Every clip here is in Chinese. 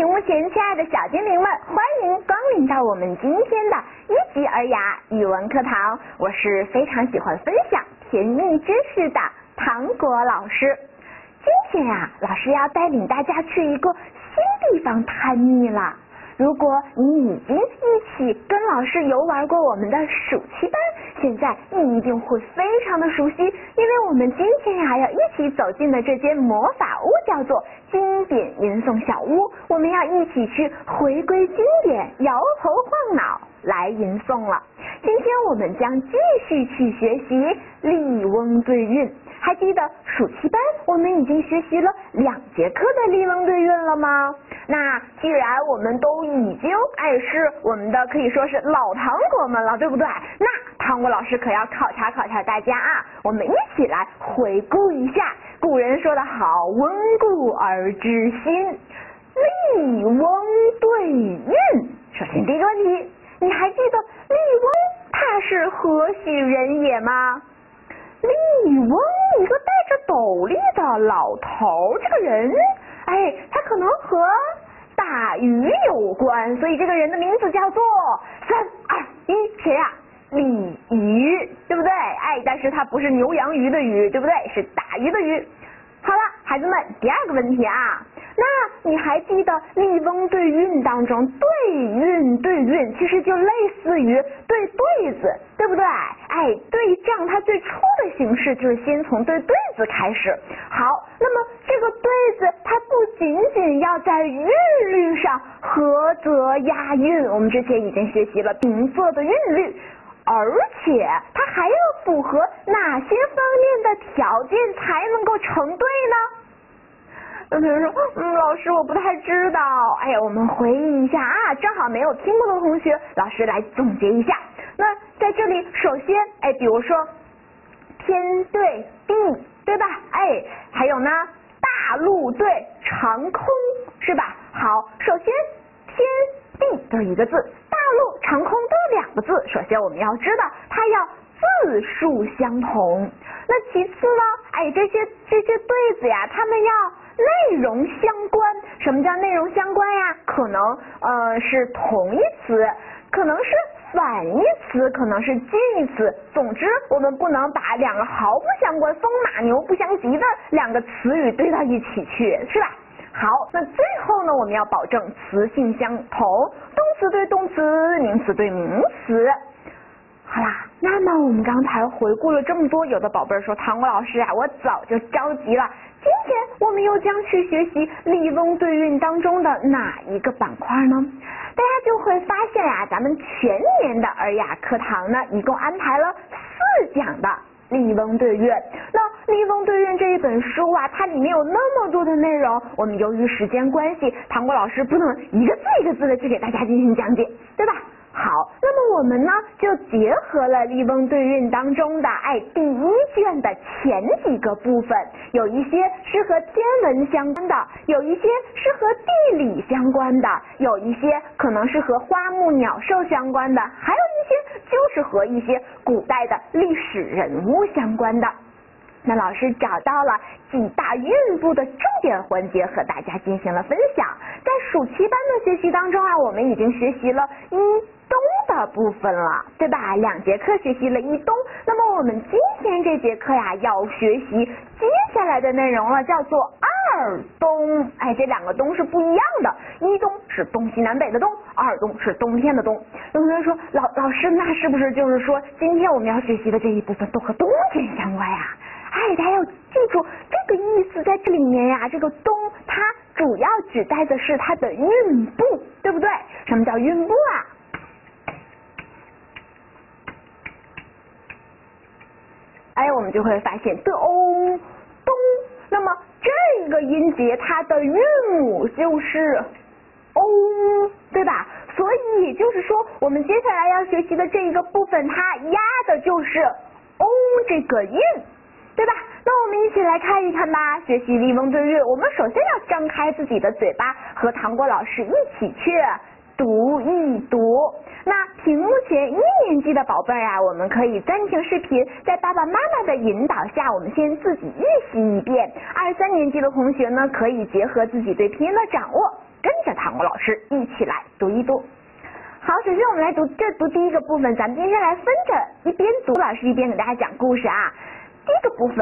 屏幕前亲爱的小精灵们，欢迎光临到我们今天的一级尔雅语文课堂。我是非常喜欢分享甜蜜知识的糖果老师。今天呀，老师要带领大家去一个新地方探秘了。如果你已经一起跟老师游玩过我们的暑期班，现在你一定会非常的熟悉，因为我们今天呀要一起走进的这间魔法屋叫做经典吟诵小屋，我们要一起去回归经典，摇头晃脑来吟诵了。今天我们将继续去学习笠翁对韵。还记得暑期班我们已经学习了两节课的笠翁对韵了吗？那既然我们都已经哎是我们的可以说是老糖果们了，对不对？那糖果老师可要考察考察大家啊！我们一起来回顾一下古人说的好，温故而知新，笠翁对韵。首先第一个问题，你还记得笠翁他是何许人也吗？笠翁，一个戴着斗笠的老头，这个人，哎，他可能和打鱼有关，所以这个人的名字叫做三二一，谁呀？鲤鱼，对不对？哎，但是它不是牛羊鱼的鱼，对不对？是打鱼的鱼。好了，孩子们，第二个问题啊。那你还记得笠翁对韵当中对韵对韵，其实就类似于对对子，对不对？哎，对仗它最初的形式就是先从对对子开始。好，那么这个对子它不仅仅要在韵律上合则押韵，我们之前已经学习了平仄的韵律，而且它还要符合哪些方面的条件才能够成对呢？有同学说，嗯，老师我不太知道。哎呀，我们回忆一下啊，正好没有听过的同学，老师来总结一下。那在这里，首先，哎，比如说天对地，对吧？哎，还有呢，大陆对长空，是吧？好，首先天地都是一个字，大陆长空都两个字。首先我们要知道，它要字数相同。那其次呢？哎，这些这些对子呀，他们要。内容相关，什么叫内容相关呀？可能呃是同义词，可能是反义词，可能是近义词。总之，我们不能把两个毫不相关、风马牛不相及的两个词语对到一起去，是吧？好，那最后呢，我们要保证词性相同，动词对动词，名词对名词。好啦，那么我们刚才回顾了这么多，有的宝贝说，糖果老师啊，我早就着急了。今天我们又将去学习笠翁对韵当中的哪一个板块呢？大家就会发现呀，咱们全年的尔雅课堂呢，一共安排了四讲的笠翁对韵。那笠翁对韵这一本书啊，它里面有那么多的内容，我们由于时间关系，糖果老师不能一个字一个字的去给大家进行讲解，对吧？好，那么我们呢就结合了《笠翁对韵》当中的哎第一卷的前几个部分，有一些是和天文相关的，有一些是和地理相关的，有一些可能是和花木鸟兽相关的，还有一些就是和一些古代的历史人物相关的。那老师找到了几大韵部的重点环节，和大家进行了分享。在暑期班的学习当中啊，我们已经学习了一。的部分了，对吧？两节课学习了一冬，那么我们今天这节课呀，要学习接下来的内容了，叫做二冬。哎，这两个冬是不一样的，一冬是东西南北的冬，二冬是冬天的冬。有同学说，老老师，那是不是就是说，今天我们要学习的这一部分都和冬天相关呀？哎，大家要记住这个意思，在这里面呀，这个冬它主要指代的是它的韵部，对不对？什么叫韵部啊？哎，我们就会发现的哦咚，那么这个音节它的韵母就是哦，对吧？所以就是说，我们接下来要学习的这一个部分，它压的就是哦这个音，对吧？那我们一起来看一看吧。学习笠翁对韵，我们首先要张开自己的嘴巴，和糖果老师一起去读一读。屏幕前一年级的宝贝儿啊，我们可以暂停视频，在爸爸妈妈的引导下，我们先自己预习一遍。二三年级的同学呢，可以结合自己对拼音的掌握，跟着唐国老师一起来读一读。好，首先我们来读这读第一个部分，咱们今天来分着一边读，老师一边给大家讲故事啊。第一个部分，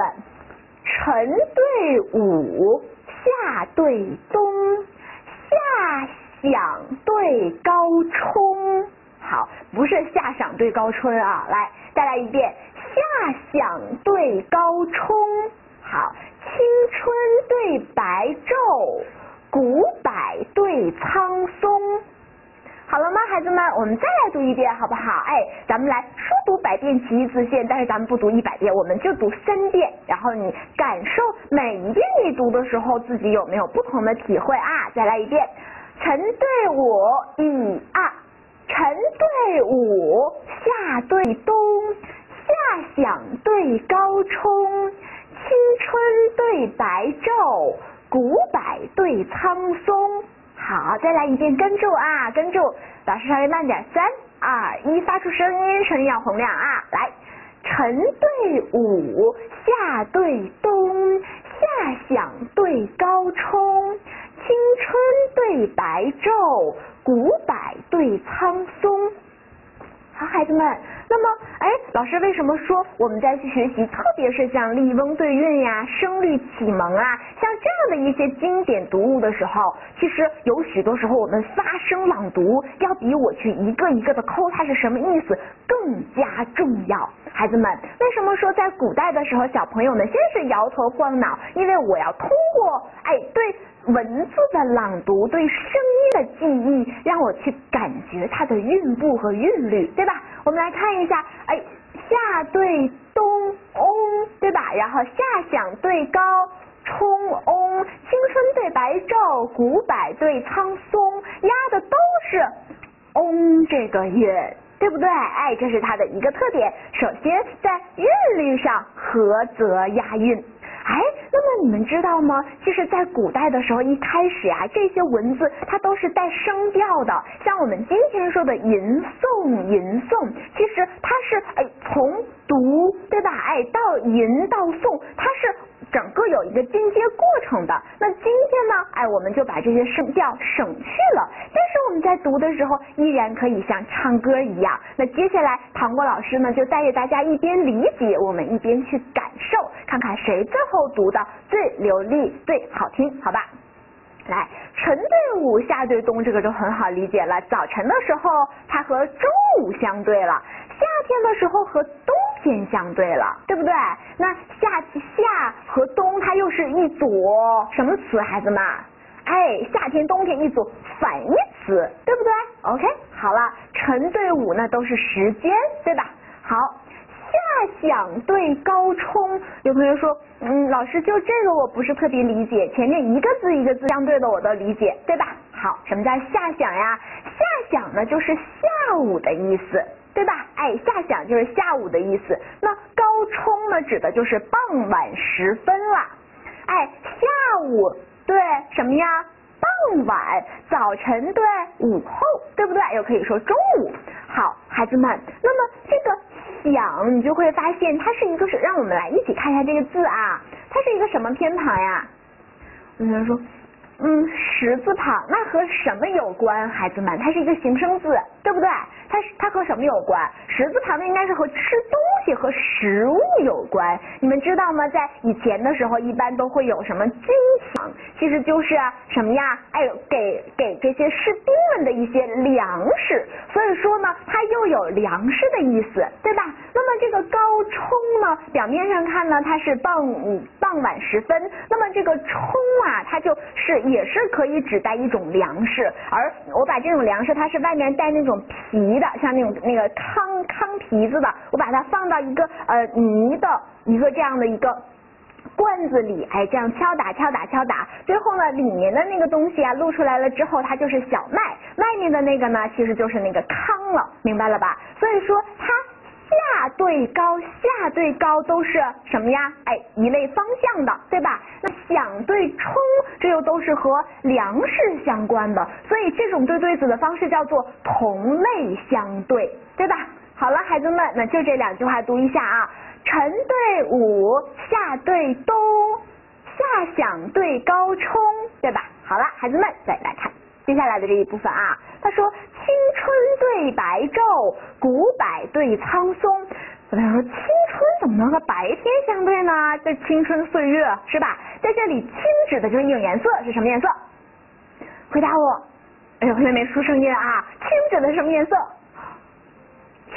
晨对午，夏对冬，夏响对高冲。不是夏赏对高春啊，来再来一遍，夏响对高冲。好，青春对白昼，古柏对苍松。好了吗，孩子们？我们再来读一遍，好不好？哎，咱们来书读百遍，其义自现。但是咱们不读一百遍，我们就读三遍。然后你感受每一遍你读的时候，自己有没有不同的体会啊？再来一遍，晨对午，一二，晨对午，夏对冬，夏响对高冲，青春对白昼，古柏对苍松。好，再来一遍，跟住啊，跟住，老师稍微慢点，三二一，发出声音，声音要洪亮啊！来，晨对午，夏对冬，夏响对高冲，青春对白昼，古柏对苍松。好，孩子们，那么，哎，老师为什么说我们在去学习，特别是像《笠翁对韵》呀、《声律启蒙》啊，像这样的一些经典读物的时候，其实有许多时候我们发声朗读，要比我去一个一个的抠它是什么意思更加重要。孩子们，为什么说在古代的时候，小朋友们先是摇头晃脑，因为我要通过，哎，对。文字的朗读对声音的记忆，让我去感觉它的韵部和韵律，对吧？我们来看一下，哎，夏对冬嗡，对吧？然后夏响对高冲嗡，青春对白昼，古柏对苍松，押的都是嗡这个韵，对不对？哎，这是它的一个特点。首先在韵律上合则押韵。哎，那么你们知道吗？其实，在古代的时候，一开始呀，这些文字它都是带声调的。像我们今天说的吟诵，吟诵，其实它是哎从读对吧？哎到吟到诵，它是。整个有一个进阶过程的，那今天呢，哎，我们就把这些声调省去了，但是我们在读的时候依然可以像唱歌一样。那接下来，糖果老师呢就带着大家一边理解，我们一边去感受，看看谁最后读的最流利、最好听，好吧？来，晨对午，夏对冬，这个就很好理解了。早晨的时候，它和中午相对了；夏天的时候和冬现象对了，对不对？那夏夏和冬，它又是一组什么词？孩子们，哎，夏天冬天一组反义词，对不对？OK，好了，晨对午那都是时间，对吧？好。夏想对高冲，有同学说，嗯，老师就这个我不是特别理解，前面一个字一个字相对的我都理解，对吧？好，什么叫夏想呀？夏想呢就是下午的意思，对吧？哎，下响就是下午的意思。那高冲呢指的就是傍晚时分了。哎，下午对什么呀？傍晚，早晨对午后，对不对？又可以说中午。好，孩子们，那么这个。响，你就会发现它是一个是，让我们来一起看一下这个字啊，它是一个什么偏旁呀？有人说，嗯，十字旁，那和什么有关？孩子们，它是一个形声字，对不对？它它和什么有关？十字旁的应该是和吃东西和食物有关。你们知道吗？在以前的时候，一般都会有什么军饷，其实就是什么呀？哎，给给这些士兵们的一些粮食。所以说呢，它又有粮食的意思，对吧？那么这个高冲呢，表面上看呢，它是傍傍晚时分。那么这个冲啊，它就是也是可以指代一种粮食。而我把这种粮食，它是外面带那那种皮。的像那种那个糠糠皮子的，我把它放到一个呃泥的一个这样的一个罐子里，哎，这样敲打敲打敲打，最后呢，里面的那个东西啊露出来了之后，它就是小麦，外面的那个呢，其实就是那个糠了，明白了吧？所以说它。下对高，下对高都是什么呀？哎，一类方向的，对吧？那响对冲，这又都是和粮食相关的，所以这种对对子的方式叫做同类相对，对吧？好了，孩子们，那就这两句话读一下啊：晨对午，夏对冬，夏响对高冲，对吧？好了，孩子们再来看接下来的这一部分啊，他说青春对白昼，古柏对苍松。有同学说青春怎么能和白天相对呢？这青春岁月是吧？在这里青指的就是一种颜色，是什么颜色？回答我。哎呦，同学没出声音啊！青指的是什么颜色？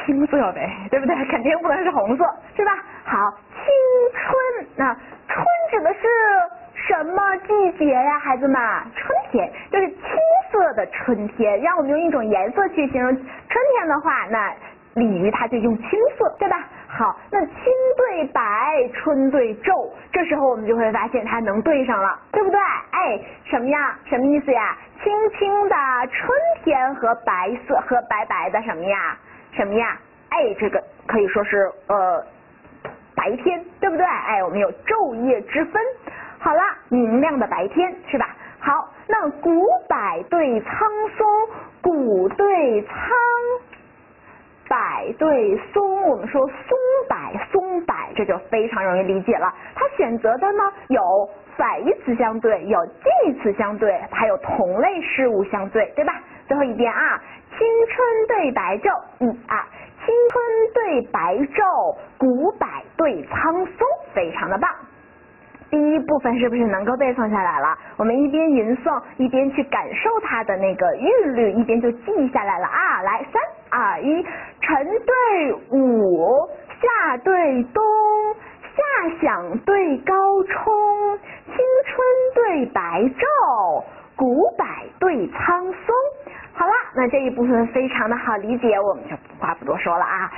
青色呗，对不对？肯定不能是红色，是吧？好，青春，那春指的是什么季节呀？孩子们，春天，就是青色的春天。让我们用一种颜色去形容春天的话，那鲤鱼它就用青色，对吧？好，那青对白，春对昼，这时候我们就会发现它能对上了，对不对？哎，什么呀？什么意思呀？青青的春天和白色和白白的什么呀？什么呀？哎，这个可以说是呃白天，对不对？哎，我们有昼夜之分。好了，明亮的白天是吧？好，那古柏对苍松，古对苍，柏对松，我们说松柏松柏，这就非常容易理解了。它选择的呢有反义词相对，有近义词相对，还有同类事物相对，对吧？最后一遍啊。青春对白昼，一二，青春对白昼，古柏对苍松，非常的棒。第一部分是不是能够背诵下来了？我们一边吟诵，一边去感受它的那个韵律，一边就记下来了啊！来，三二一，晨对午，夏对冬，夏响对高冲，青春对白昼，古柏对苍松。好了，那这一部分非常的好理解，我们就话不多说了啊。